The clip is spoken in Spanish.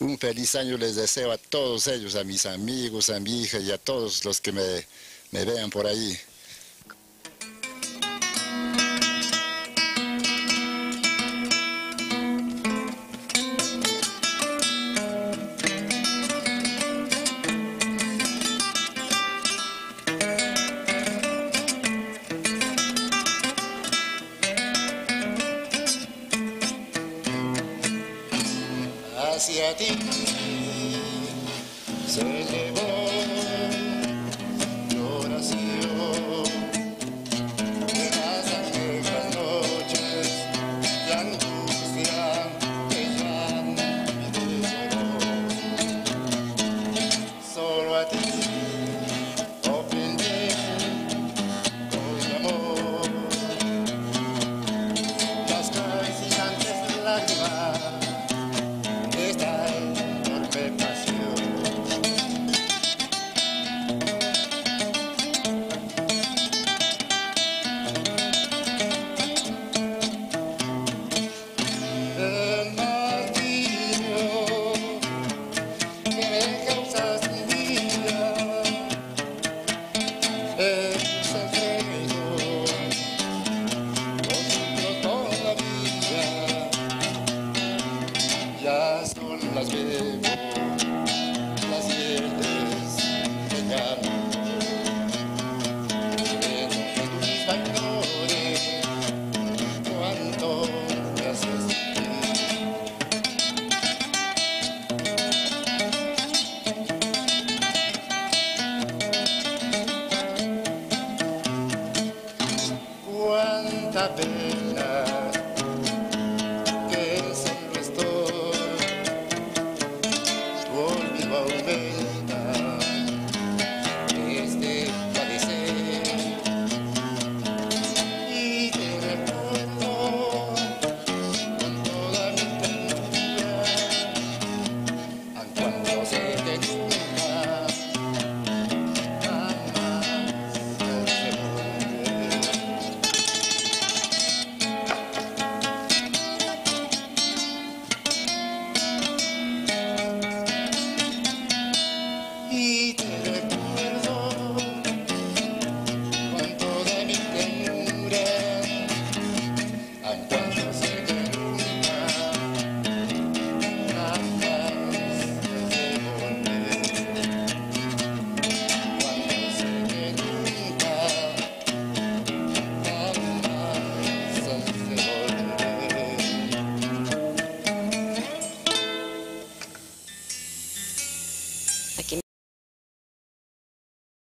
Un feliz año les deseo a todos ellos, a mis amigos, a mi hija y a todos los que me, me vean por ahí. Hacia ti. Se llevó mi oración. De las aquellas noches de angustia que ya mi dolor solo a ti ofrendé con mi amor. Las crecientes lágrimas las que se enrestó, su olvido aumenta.